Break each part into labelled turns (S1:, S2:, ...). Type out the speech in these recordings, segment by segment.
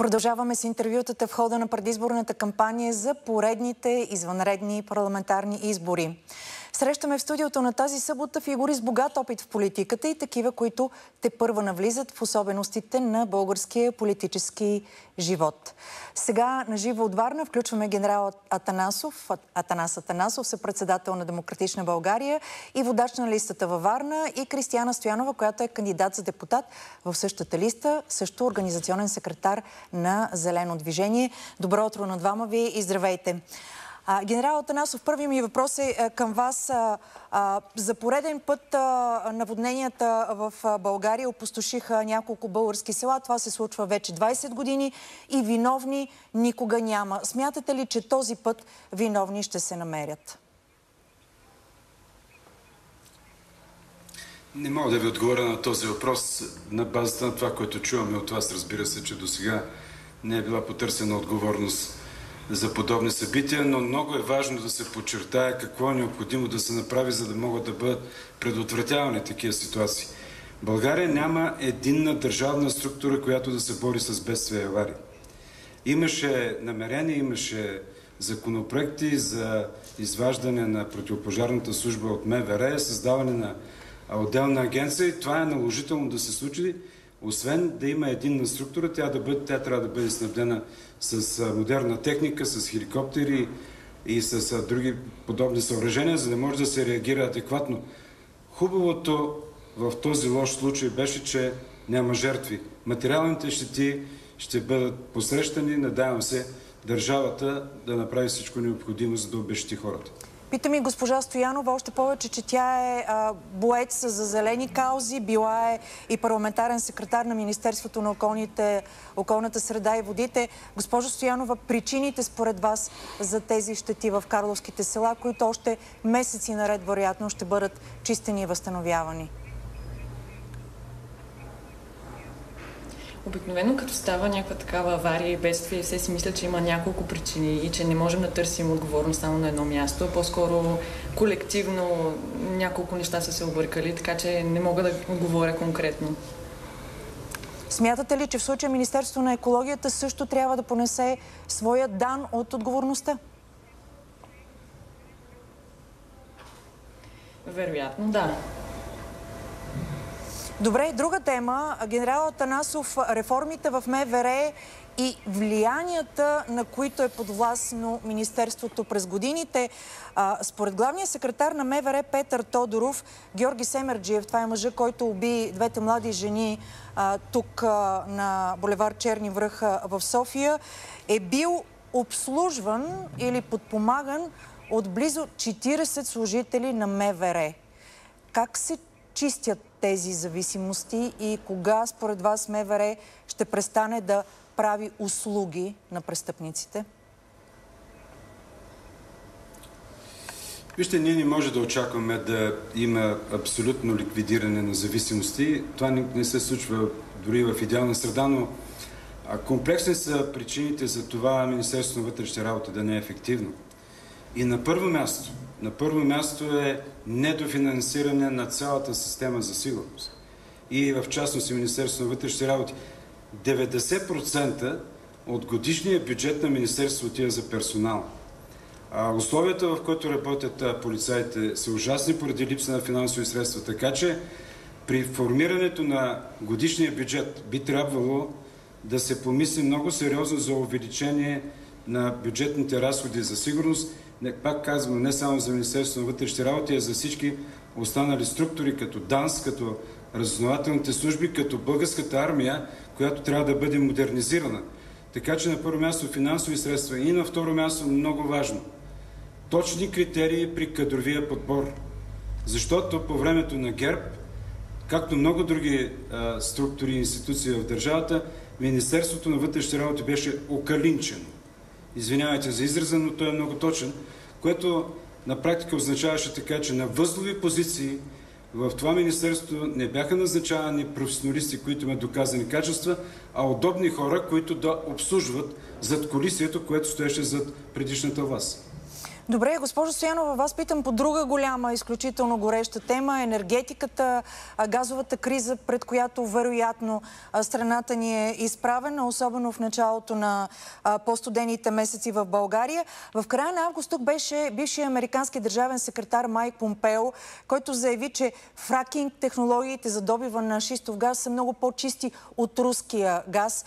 S1: Продължаваме с интервютата в хода на предизборната кампания за поредните извънредни парламентарни избори. Срещаме в студиото на тази събота фигури с богат опит в политиката и такива, които те първа навлизат в особеностите на българския политически живот. Сега на живо от Варна включваме генерал Атанасов, Атанас Атанасов, съпредседател на Демократична България и водач на листата във Варна и Кристияна Стоянова, която е кандидат за депутат в същата листа, също организационен секретар на Зелено движение. Добро утро на двама ви и здравейте! Генерал Атанасов, първи ми въпрос е, е към вас. За пореден път наводненията в България опустошиха няколко български села. Това се случва вече 20 години и виновни никога няма. Смятате ли, че този път виновни ще се намерят?
S2: Не мога да ви отговоря на този въпрос на базата на това, което чуваме от вас. Разбира се, че до сега не е била потърсена отговорност за подобни събития, но много е важно да се подчертае какво е необходимо да се направи, за да могат да бъдат предотвратявани такива ситуации. България няма единна държавна структура, която да се бори с бедствия и аварии. Имаше намерение, имаше законопроекти за изваждане на противопожарната служба от МВР, създаване на отделна агенция и това е наложително да се случи, освен да има единна структура, тя, да бъде, тя трябва да бъде снабдена с модерна техника, с хеликоптери и с други подобни съоръжения, за да може да се реагира адекватно. Хубавото в този лош случай беше, че няма жертви. Материалните щети ще бъдат посрещани. Надявам се държавата да направи всичко необходимо, за да обещи хората.
S1: Питам и госпожа Стоянова, още повече, че тя е боец за зелени каузи, била е и парламентарен секретар на Министерството на околните, околната среда и водите. Госпожо Стоянова, причините според вас за тези щети в Карловските села, които още месеци наред вероятно ще бъдат чистени и възстановявани?
S3: Обикновено като става някаква такава авария и бедствие, все си мисля, че има няколко причини и че не можем да търсим отговорност само на едно място. По-скоро колективно няколко неща са се объркали, така че не мога да отговоря конкретно.
S1: Смятате ли, че в случая Министерството на екологията също трябва да понесе своя дан от отговорността?
S3: Вероятно, да.
S1: Добре, друга тема. Генерал Танасов, реформите в МВР и влиянията, на които е подвластно Министерството през годините. Според главния секретар на МВР Петър Тодоров, Георги Семерджиев, това е мъжа, който уби двете млади жени тук на булевар Черни връх в София, е бил обслужван или подпомаган от близо 40 служители на МВР. Как се чистят тези зависимости и кога според вас МВР ще престане да прави услуги на престъпниците?
S2: Вижте, ние не може да очакваме да има абсолютно ликвидиране на зависимости. Това не се случва дори в идеална среда, но комплексни са причините за това Министерството на вътрешните работи да не е ефективно. И на първо място, на първо място е недофинансиране на цялата система за сигурност. И в частност и Министерството на вътрешните работи. 90% от годишния бюджет на Министерството отива за персонал. А условията, в които работят полицаите, са ужасни поради липса на финансови средства. Така че при формирането на годишния бюджет би трябвало да се помисли много сериозно за увеличение на бюджетните разходи за сигурност не, пак казвам, не само за Министерството на вътрешните работи, а за всички останали структури, като ДАНС, като разузнавателните служби, като българската армия, която трябва да бъде модернизирана. Така че на първо място финансови средства и на второ място много важно. Точни критерии при кадровия подбор. Защото по времето на ГЕРБ, както много други а, структури и институции в държавата, Министерството на вътрешните работи беше окалинчено извинявайте за израза, но той е много точен, което на практика означаваше така, че на възлови позиции в това министерство не бяха назначавани професионалисти, които имат доказани качества, а удобни хора, които да обслужват зад колисието, което стоеше зад предишната власт.
S1: Добре, госпожо Стоянова, вас питам по друга голяма, изключително гореща тема енергетиката, газовата криза, пред която вероятно страната ни е изправена, особено в началото на по-студените месеци в България. В края на август тук беше бившия американски държавен секретар Майк Помпео, който заяви, че фракинг технологиите за добива на шистов газ са много по-чисти от руския газ.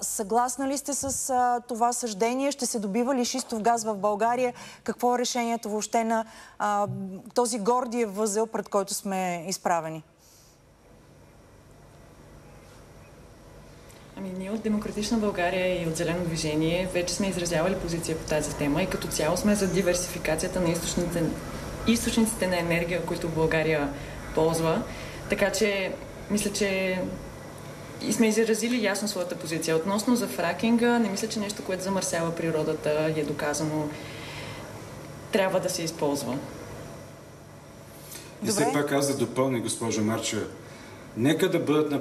S1: Съгласна ли сте с това съждение? Ще се добива ли шистов газ в България? Е решението въобще на а, този гордиев възел, пред който сме изправени?
S3: Ами ние от Демократична България и от Зелено движение вече сме изразявали позиция по тази тема и като цяло сме за диверсификацията на източниците, източниците на енергия, които България ползва. Така че мисля, че и сме изразили ясно своята позиция. Относно за фракинга, не мисля, че нещо, което замърсява природата е доказано трябва да се използва.
S2: И все пак аз да допълня, госпожа Марча, нека да бъдат на...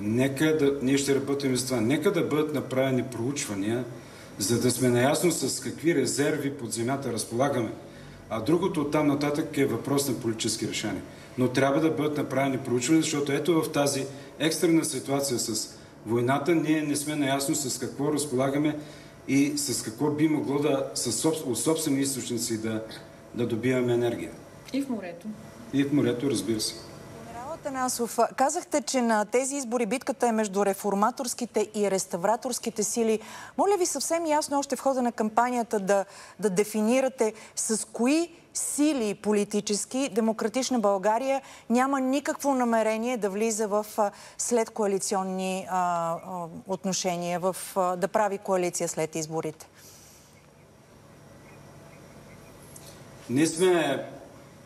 S2: Нека да... Ние ще работим с това. Нека да бъдат направени проучвания, за да сме наясно с какви резерви под земята разполагаме. А другото от там нататък е въпрос на политически решения. Но трябва да бъдат направени проучвания, защото ето в тази екстрена ситуация с войната, ние не сме наясно с какво разполагаме и с какво би могло да, с от собствени източници да, да добиваме енергия.
S3: И в морето.
S2: И в морето, разбира се.
S1: Атанасов, казахте, че на тези избори битката е между реформаторските и реставраторските сили. Моля ви съвсем ясно още в хода на кампанията да, да дефинирате с кои сили политически, Демократична България няма никакво намерение да влиза в след коалиционни а, а, отношения, в, да прави коалиция след изборите?
S2: Ние сме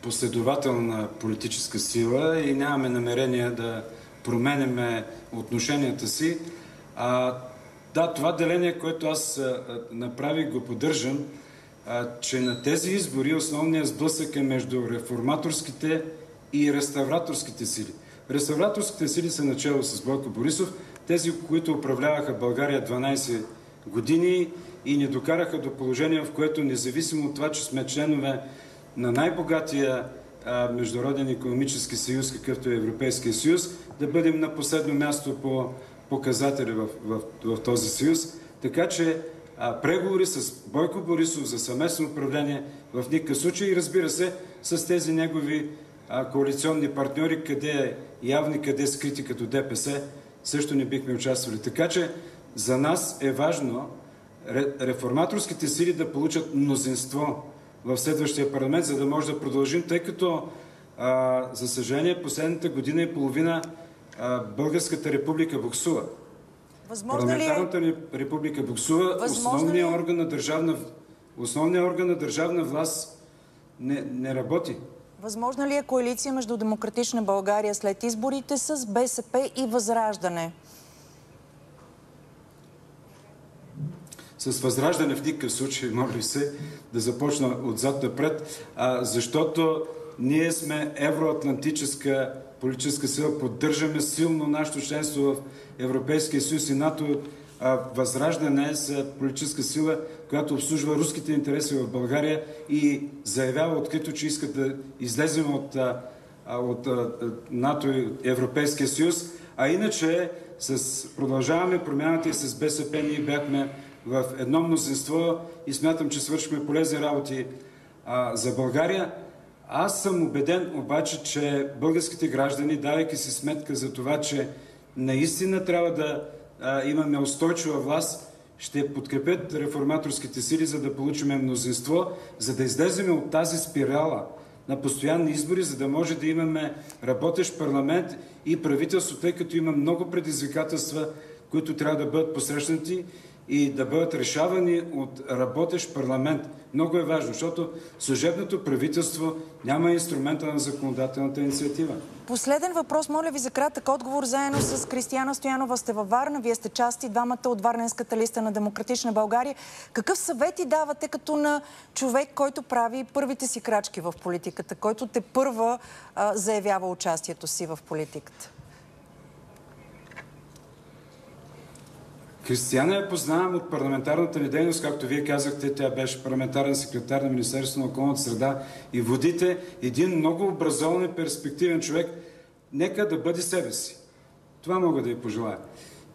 S2: последователна политическа сила и нямаме намерение да променяме отношенията си. А, да, това деление, което аз направих, го поддържам че на тези избори основният сблъсък е между реформаторските и реставраторските сили. Реставраторските сили са начало с Бойко Борисов, тези, които управляваха България 12 години и ни докараха до положение, в което независимо от това, че сме членове на най-богатия международен економически съюз, какъвто е Европейския съюз, да бъдем на последно място по показатели в, в, в този съюз. Така че преговори с Бойко Борисов за съместно управление в никакъв случай и разбира се с тези негови коалиционни партньори, къде е явни, къде е скрити като ДПС, също не бихме участвали. Така че за нас е важно реформаторските сили да получат мнозинство в следващия парламент, за да може да продължим, тъй като, за съжаление, последната година и половина Българската република буксува. Възможно Парламентарната ли е... република буксува. Основният, ли... орган на държавна, основният орган на държавна власт не, не работи.
S1: Възможна ли е коалиция между Демократична България след изборите с БСП и Възраждане?
S2: С Възраждане в никакъв случай, моля се, да започна отзад напред, а, защото ние сме евроатлантическа политическа сила, поддържаме силно нашето членство в Европейския съюз и НАТО. Възраждане е политическа сила, която обслужва руските интереси в България и заявява открито, че искат да излезем от, от НАТО и Европейския съюз. А иначе с, продължаваме промяната и с БСП. Ние бяхме в едно мнозинство и смятам, че свършихме полезни работи а, за България. Аз съм убеден обаче, че българските граждани, давайки си сметка за това, че наистина трябва да а, имаме устойчива власт, ще подкрепят реформаторските сили, за да получим мнозинство, за да излезем от тази спирала на постоянни избори, за да може да имаме работещ парламент и правителство, тъй като има много предизвикателства, които трябва да бъдат посрещнати и да бъдат решавани от работещ парламент. Много е важно, защото служебното правителство няма инструмента на законодателната инициатива.
S1: Последен въпрос, моля ви за кратък отговор. Заедно с Кристияна Стоянова сте във Варна. Вие сте части двамата от Варненската листа на Демократична България. Какъв съвет и давате като на човек, който прави първите си крачки в политиката, който те първа а, заявява участието си в политиката?
S2: Кристияна я познавам от парламентарната ни дейност, както вие казахте, тя беше парламентарен секретар на Министерството на околната среда и водите. Един много образован и перспективен човек. Нека да бъде себе си. Това мога да ви пожелая.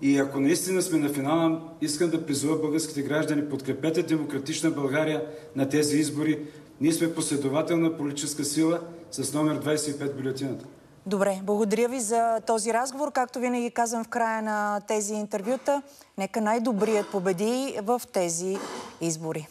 S2: И ако наистина сме на финала, искам да призова българските граждани, подкрепете демократична България на тези избори. Ние сме последователна политическа сила с номер 25 бюлетината.
S1: Добре, благодаря ви за този разговор. Както винаги казвам в края на тези интервюта, нека най-добрият победи в тези избори.